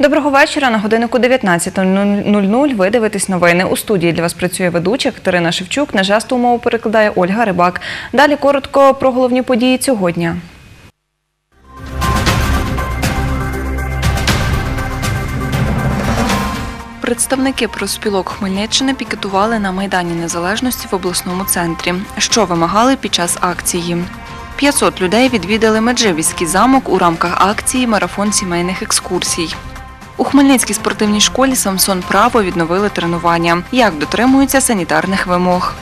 Доброго вечора. На годиннику 19.00 ви дивитесь новини. У студії для вас працює ведуча Катерина Шевчук. На жесту мову перекладає Ольга Рибак. Далі коротко про головні події цього дня. Представники профспілок Хмельниччини пікетували на Майдані Незалежності в обласному центрі. Що вимагали під час акції? 500 людей відвідали Меджибіський замок у рамках акції Марафон сімейних екскурсій. У Хмельницькій спортивній школі Самсон Право відновили тренування. Як дотримуються санітарних вимог?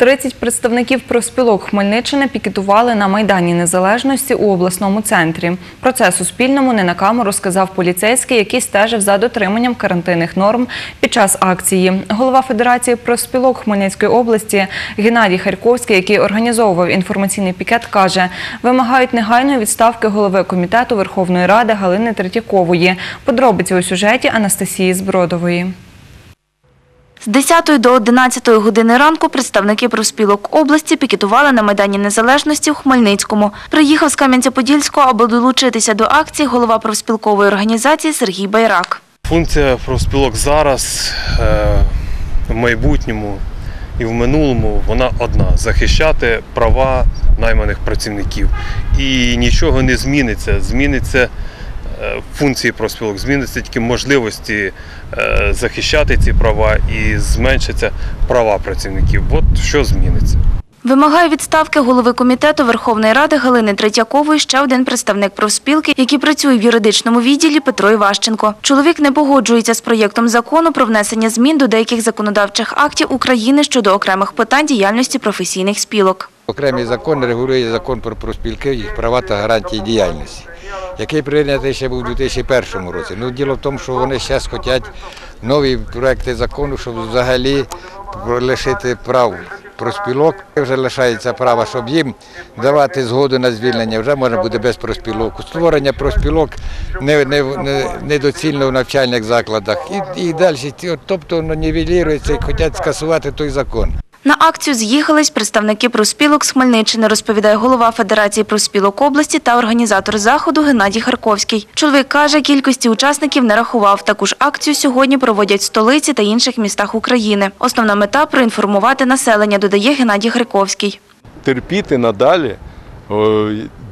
30 представників профспілок Хмельниччини пікетували на Майдані Незалежності у обласному центрі. Про це Суспільному не на камеру сказав поліцейський, який стежив за дотриманням карантинних норм під час акції. Голова Федерації профспілок Хмельницької області Геннадій Харьковський, який організовував інформаційний пікет, каже, вимагають негайної відставки голови комітету Верховної Ради Галини Третьякової. Подробиці у сюжеті Анастасії Збродової. З 10 до 11 години ранку представники профспілок області пікетували на Майдані Незалежності у Хмельницькому. Приїхав з Кам'янця-Подільського, аби долучитися до акції голова профспілкової організації Сергій Байрак. Функція профспілок зараз, е, в майбутньому і в минулому вона одна захищати права найманих працівників. І нічого не зміниться. Зміниться функції профспілок, зміниться тільки можливості е, захищати ці права і зменшаться права працівників. От що зміниться. Вимагає відставки голови комітету Верховної Ради Галини Третьякової ще один представник профспілки, який працює в юридичному відділі Петро Іващенко. Чоловік не погоджується з проєктом закону про внесення змін до деяких законодавчих актів України щодо окремих питань діяльності професійних спілок. Окремий закон регулює закон про профспілки, їх права та гарантії діяльності, який прийнятий ще був у 2001 році. Ну, діло в тому, що вони зараз хочуть нові проекти закону, щоб взагалі лишити прав проспілок. Вже лишається право, щоб їм давати згоду на звільнення, вже можна буде без проспілок. Створення проспілок не, не, не, недоцільно в навчальних закладах. І, і далі, тобто воно нівелірується і хочуть скасувати той закон. На акцію з'їхались представники профспілок з Хмельниччини, розповідає голова Федерації профспілок області та організатор заходу Геннадій Харковський. Чоловік каже, кількості учасників не рахував. Таку ж акцію сьогодні проводять в столиці та інших містах України. Основна мета проінформувати населення, додає Геннадій Харковський. терпіти надалі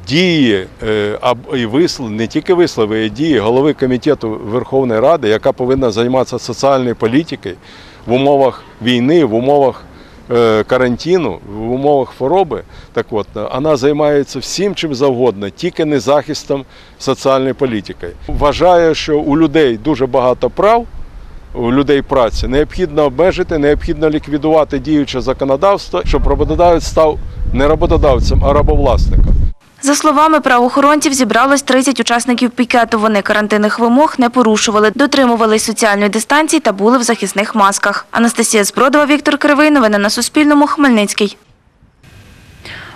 дії е, і вислови, не тільки вислови, а дії голови комітету Верховної Ради, яка повинна займатися соціальною політикою в умовах війни, в умовах е, карантину, в умовах хвороби. Так от, вона займається всім чим завгодно, тільки не захистом соціальної політики. Вважає, що у людей дуже багато прав у людей праці необхідно обмежити, необхідно ліквідувати діюче законодавство, щоб роботодавець став не роботодавцем, а рабовласником. За словами правоохоронців, зібралось 30 учасників пікету. Вони карантинних вимог не порушували, дотримувались соціальної дистанції та були в захисних масках. Анастасія Збродова, Віктор Кривий. Новини на Суспільному. Хмельницький.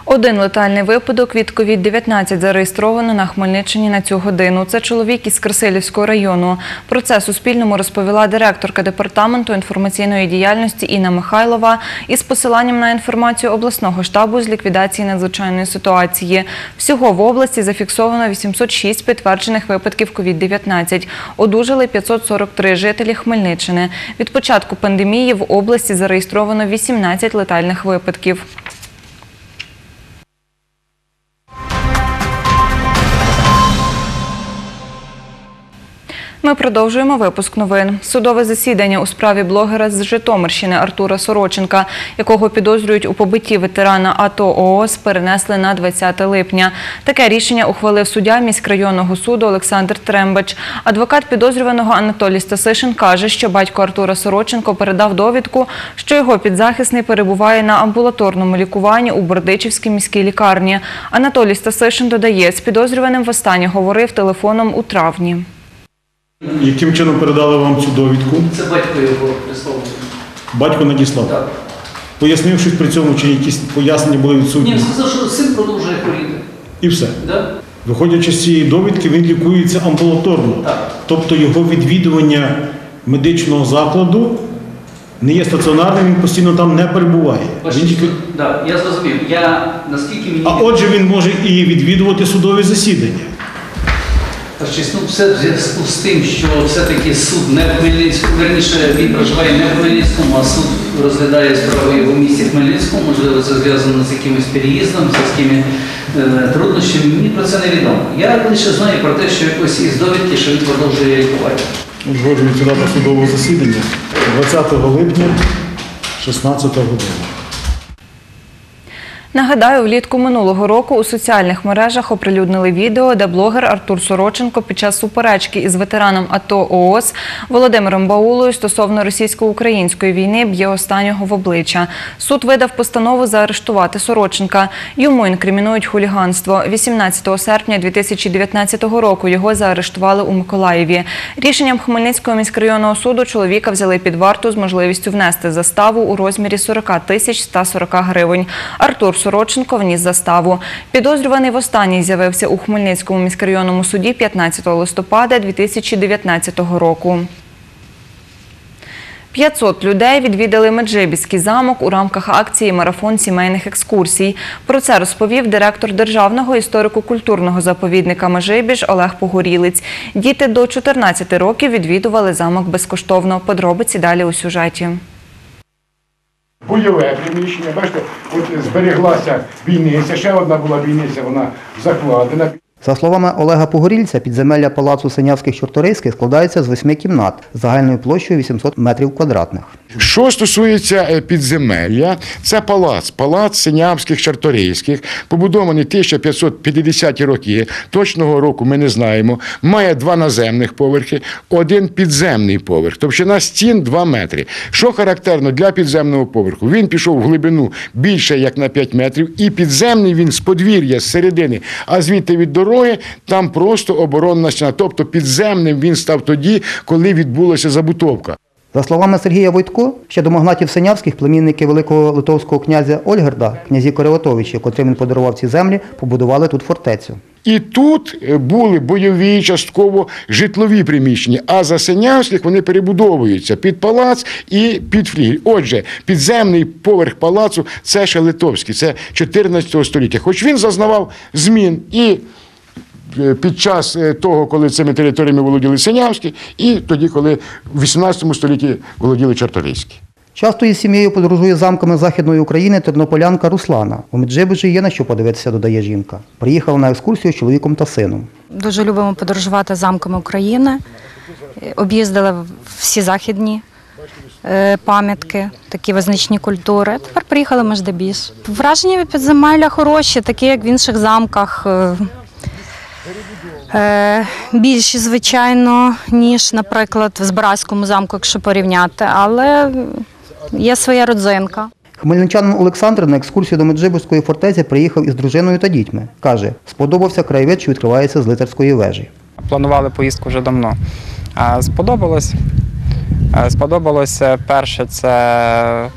Один летальний випадок від COVID-19 зареєстровано на Хмельниччині на цю годину. Це чоловік із Красилівського району. Про це Суспільному розповіла директорка департаменту інформаційної діяльності Інна Михайлова із посиланням на інформацію обласного штабу з ліквідації надзвичайної ситуації. Всього в області зафіксовано 806 підтверджених випадків COVID-19. Одужали 543 жителі Хмельниччини. Від початку пандемії в області зареєстровано 18 летальних випадків. Ми продовжуємо випуск новин. Судове засідання у справі блогера з Житомирщини Артура Сороченка, якого підозрюють у побитті ветерана АТО ООС, перенесли на 20 липня. Таке рішення ухвалив суддя міськрайонного суду Олександр Трембач. Адвокат підозрюваного Анатолій Стасишин каже, що батько Артура Сороченко передав довідку, що його підзахисний перебуває на амбулаторному лікуванні у Бердичівській міській лікарні. Анатолій Стасишин додає, з підозрюваним востаннє говорив телефоном у травні. Яким чином передали вам цю довідку? Це батько його прислав. Батько надіслав. Так. Пояснив щось при цьому, чи якісь пояснення були відсутні. він сказав, що син продовжує хворіти. І все. Да? Виходячи з цієї довідки, він лікується амбулаторно. Так. Тобто його відвідування медичного закладу не є стаціонарним, він постійно там не перебуває. Бачите, Він тільки... да, я зрозумів. Я наскільки мені А отже, він може і відвідувати судові засідання. Ваша ну все в зв'язку з тим, що все-таки суд не в Хмельницькому, верніше він проживає не в Хмельницькому, а суд розглядає справи в місті Хмельницькому. Можливо, це зв'язано з якимось переїздом, з якими е, труднощами. Мені про це не відомо. Я лише знаю про те, що якось із довідки, що він продовжує лікувати. Узгоджується дата судового засідання 20 липня 16 години. Нагадаю, влітку минулого року у соціальних мережах оприлюднили відео, де блогер Артур Сороченко під час суперечки із ветераном АТО ООС Володимиром Баулою стосовно російсько-української війни б'є останнього в обличчя. Суд видав постанову заарештувати Сороченка. Йому інкримінують хуліганство. 18 серпня 2019 року його заарештували у Миколаєві. Рішенням Хмельницького міськрайонного суду чоловіка взяли під варту з можливістю внести заставу у розмірі 40 тисяч 140 гривень. Артур Сороченко вніс заставу. Підозрюваний востаннє з'явився у Хмельницькому міськрайонному суді 15 листопада 2019 року. 500 людей відвідали Меджибіський замок у рамках акції Марафон сімейних екскурсій. Про це розповів директор Державного історико-культурного заповідника Межибіж Олег Погорілець. Діти до 14 років відвідували замок безкоштовно. Подробиці далі у сюжеті. Бойове приміщення. Бачите, от збереглася бійниця, ще одна була бійниця, вона закладена. За словами Олега Погорільця, підземелля палацу Синявських чорторийських складається з восьми кімнат загальною площею 800 метрів квадратних. Що стосується е, підземелля, це палац, палац Синявських Чарторийських, побудований 1550 роки. Точного року ми не знаємо. Має два наземних поверхи, один підземний поверх. Товщина стін 2 метри. Що характерно для підземного поверху? Він пішов в глибину більше як на 5 метрів, і підземний він з подвір'я, з середини, а звідти від дороги там просто оборонна стіна. Тобто підземним він став тоді, коли відбулася забутовка. За словами Сергія Войтко, ще до магнатів Синявських племінники великого литовського князя Ольгерда, князі Кореватовичі, котрим він подарував ці землі, побудували тут фортецю. І тут е, були бойові, частково житлові приміщення, а за Синявських вони перебудовуються під палац і під флігель. Отже, підземний поверх палацу це ще литовський, це 14 століття. Хоч він зазнавав змін і під час е, того, коли цими територіями володіли Синявські, і тоді, коли в 18 столітті володіли Чарторийські. Часто із сім'єю подорожує замками Західної України тернополянка Руслана. У Меджибужі є на що подивитися, додає жінка. Приїхала на екскурсію з чоловіком та сином. Дуже любимо подорожувати замками України. Е, Об'їздили всі західні е, пам'ятки, такі визначні культури. Тепер приїхали в Междебіж. Враження від підземелля хороші, такі як в інших замках. Е, Більші, звичайно, ніж, наприклад, в Збаразькому замку, якщо порівняти, але є своя родзинка. Хмельничанин Олександр на екскурсію до Меджибузької фортеці приїхав із дружиною та дітьми. Каже, сподобався краєвид, що відкривається з лицарської вежі. Планували поїздку вже давно. Сподобалось. Сподобалося перше це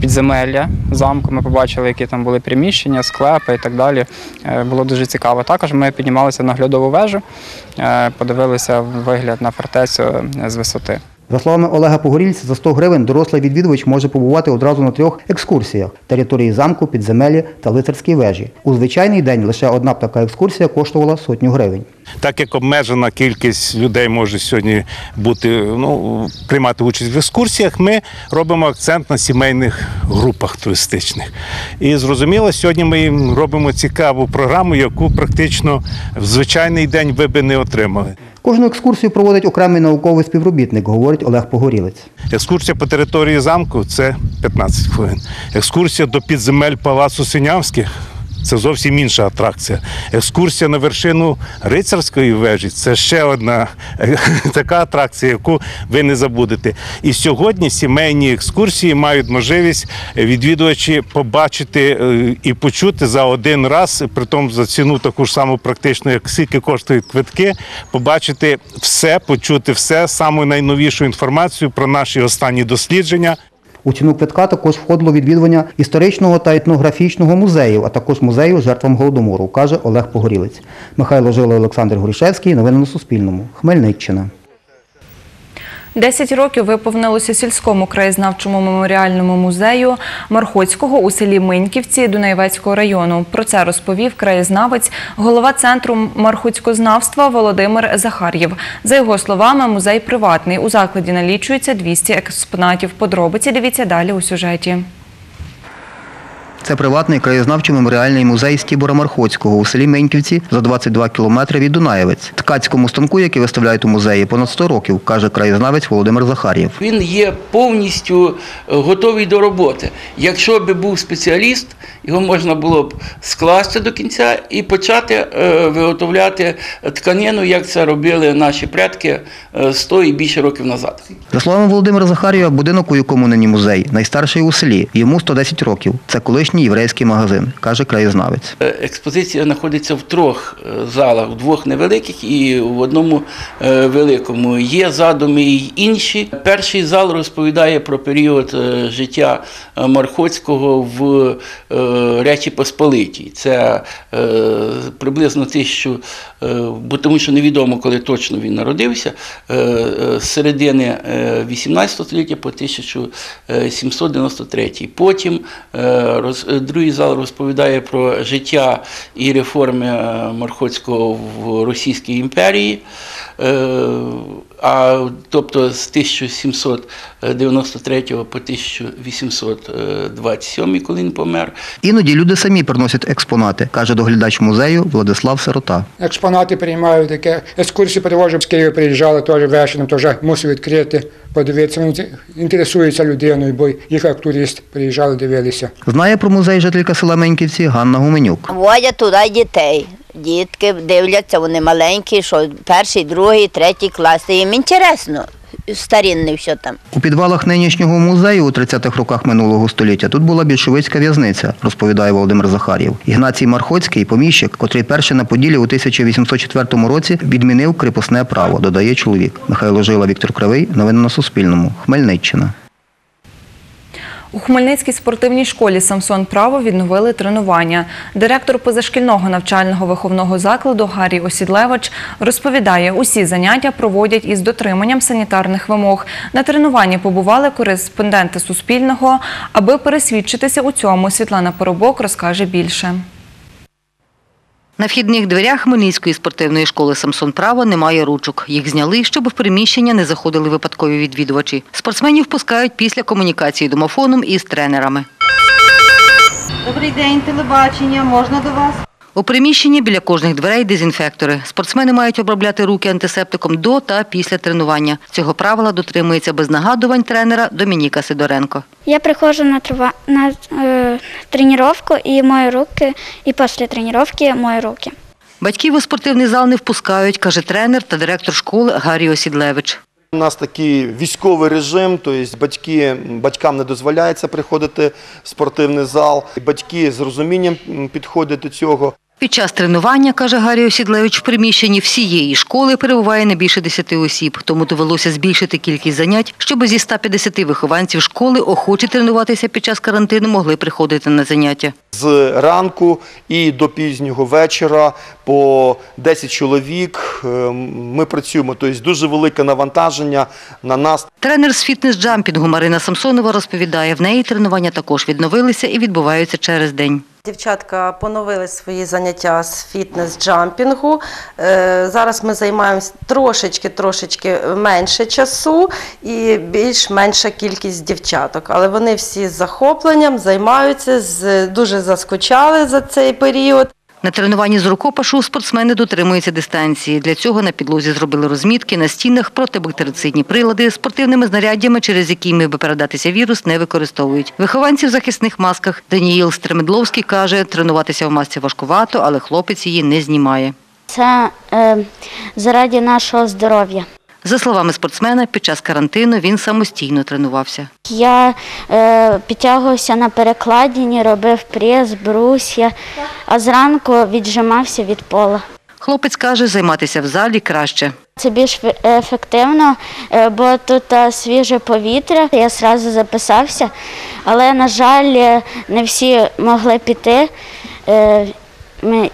підземелля замку. Ми побачили, які там були приміщення, склепи і так далі. Е, Було дуже цікаво. Також ми піднімалися на глядову вежу, е, подивилися вигляд на фортецю з висоти. За словами Олега Погорільця, за 100 гривень дорослий відвідувач може побувати одразу на трьох екскурсіях – території замку, підземелі та лицарській вежі. У звичайний день лише одна така екскурсія коштувала сотню гривень. так як обмежена кількість людей може сьогодні бути ну приймати участь в екскурсіях, ми робимо акцент на сімейних групах туристичних. І зрозуміло, сьогодні ми їм робимо цікаву програму, яку практично в звичайний день ви би не отримали. Кожну екскурсію проводить окремий науковий співробітник, говорить Олег Погорілець. Екскурсія по території замку це 15 хвилин. Екскурсія до підземель палацу Синявських. Це зовсім інша атракція. Екскурсія на вершину рицарської вежі це ще одна така атракція, яку ви не забудете. І сьогодні сімейні екскурсії мають можливість відвідувачі побачити е, і почути за один раз, при тому за ціну таку ж саму практично, як скільки коштують квитки, побачити все, почути все, саму найновішу інформацію про наші останні дослідження. У ціну квитка також входило відвідування історичного та етнографічного музеїв, а також музею жертвам Голодомору, каже Олег Погорілець. Михайло Жила, Олександр Горішевський. Новини на Суспільному. Хмельниччина. Десять років виповнилося сільському краєзнавчому меморіальному музею Мархоцького у селі Миньківці Дунаєвецького району. Про це розповів краєзнавець, голова центру мархуцькознавства Володимир Захар'єв. За його словами, музей приватний. У закладі налічується 200 експонатів. Подробиці дивіться далі у сюжеті. Це приватний краєзнавчо меморіальний музей Стібора Мархоцького у селі Меньківці за 22 кілометри від Дунаєвець. Ткацькому станку, який виставляють у музеї, понад 100 років, каже краєзнавець Володимир Захар'єв. Він є повністю е, готовий до роботи. Якщо би був спеціаліст, його можна було б скласти до кінця і почати е, виготовляти тканину, як це робили наші предки е, 100 і більше років назад. За словами Володимира Захар'єва, будинок, у якому нині музей, найстарший у селі. Йому 110 років. Це колишній єврейський магазин, каже краєзнавець. Е, Експозиція знаходиться в трьох е, залах, в двох невеликих і в одному е, великому. Є задуми й інші. Перший зал розповідає про період життя Мархоцького в Речі Посполитій. Це приблизно тисячу, бо тому що невідомо, коли точно він народився, з середини е, 18 століття по 1793. Потім роз, другий зал розповідає про життя і реформи е, Мархоцького в Російській імперії. А тобто з 1793 по 1827, коли він помер. Іноді люди самі приносять експонати, каже доглядач музею Владислав Сирота. Експонати приймають, таке екскурсії привожу з Києва приїжджали теж вечором, теж мусив відкрити, подивитися. Вони інтересуються людиною, бо їх як турист приїжджали, дивилися. Знає про музей жителька села Меньківці Ганна Гуменюк. Водять туди дітей. Дітки дивляться, вони маленькі, що перший, другий, третій клас. Їм інтересно, старінне все там. У підвалах нинішнього музею у 30-х роках минулого століття тут була більшовицька в'язниця, розповідає Володимир Захар'єв. Ігнацій Мархоцький, поміщик, котрий перший на Поділі у 1804 році відмінив кріпосне право, додає чоловік. Михайло Жила, Віктор Кривий. Новини на Суспільному. Хмельниччина. У Хмельницькій спортивній школі Самсон Право відновили тренування. Директор позашкільного навчального виховного закладу Гаррій Осідлевич розповідає, усі заняття проводять із дотриманням санітарних вимог. На тренуванні побували кореспонденти Суспільного. Аби пересвідчитися у цьому, Світлана Поробок розкаже більше. На вхідних дверях Хмельницької спортивної школи Самсон Право немає ручок. Їх зняли, щоб в приміщення не заходили випадкові відвідувачі. Спортсменів пускають після комунікації домофоном із тренерами. Добрий день, телебачення. Можна до вас? У приміщенні біля кожних дверей дезінфектори. Спортсмени мають обробляти руки антисептиком до та після тренування. Цього правила дотримується без нагадувань тренера Домініка Сидоренко. Я приходжу на, трува... на е, тренировку і мою руки, і після тренування мою руки. Батьків у спортивний зал не впускають, каже тренер та директор школи Гаррій Осідлевич. У нас такий військовий режим, тобто батьки, батькам не дозволяється приходити в спортивний зал. Батьки з розумінням підходять до цього. Під час тренування, каже Гаррій Осідлевич, в приміщенні всієї школи перебуває не більше 10 осіб, тому довелося збільшити кількість занять, щоб зі 150 вихованців школи охочі тренуватися під час карантину могли приходити на заняття. З ранку і до пізнього вечора по 10 чоловік е, ми працюємо. Тобто дуже велике навантаження на нас. Тренер з фітнес-джампінгу Марина Самсонова розповідає, в неї тренування також відновилися і відбуваються через день. Дівчатка поновили свої заняття з фітнес-джампінгу. Е, Зараз ми займаємось трошечки, трошечки менше часу і більш менша кількість дівчаток. Але вони всі з захопленням займаються, дуже заскучали за цей період. На тренуванні з рукопашу спортсмени дотримуються дистанції. Для цього на підлозі зробили розмітки на стінах, протибактерицидні прилади, спортивними знаряддями, через які міг би передатися вірус, не використовують. Вихованці в захисних масках Даніїл Стремедловський каже, тренуватися в масці важкувато, але хлопець її не знімає. Це е, заради нашого здоров'я. За словами спортсмена, під час карантину він самостійно тренувався. Я е, підтягувався на перекладині, робив прес, брусья, а зранку віджимався від пола. Хлопець каже, займатися в залі краще. Це більш ефективно, е, бо тут е, свіже повітря. Я одразу записався, але, на жаль, е, не всі могли піти.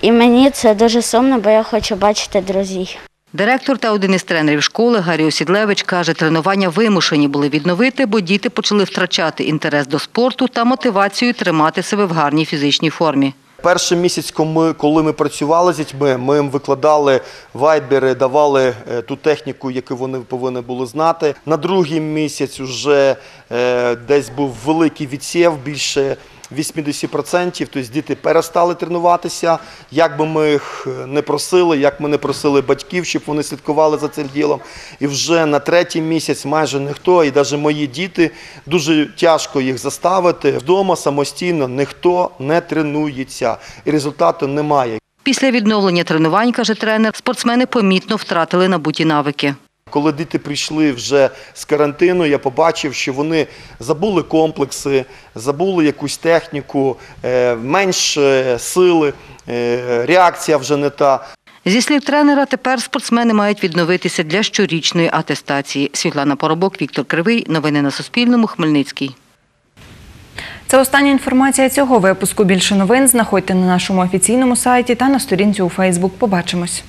І мені це дуже сумно, бо я хочу бачити друзів. Директор та один із тренерів школи Гаррі Осідлевич каже, тренування вимушені були відновити, бо діти почали втрачати інтерес до спорту та мотивацію тримати себе в гарній фізичній формі. Перший місяць, коли ми- працювали з дітьми, ми їм викладали вайбери, давали е, ту техніку, яку вони повинні були знати. На другий місяць вже е, десь був великий відсів, більше 80%, тобто діти перестали тренуватися. Як би ми їх не просили, як ми не просили батьків, щоб вони слідкували за цим ділом. І вже на третій місяць майже ніхто, і навіть мої діти, дуже тяжко їх заставити. Вдома самостійно ніхто не тренується, і результату немає. Після відновлення тренувань, каже тренер, спортсмени помітно втратили набуті навики. Коли діти прийшли вже з карантину, я побачив, що вони забули комплекси, забули якусь техніку, е, менше сили, е, реакція вже не та. Зі слів тренера, тепер спортсмени мають відновитися для щорічної атестації. Світлана Поробок, Віктор Кривий. Новини на Суспільному. Хмельницький. Це остання інформація цього випуску. Більше новин знаходьте на нашому офіційному сайті та на сторінці у Фейсбук. Побачимось.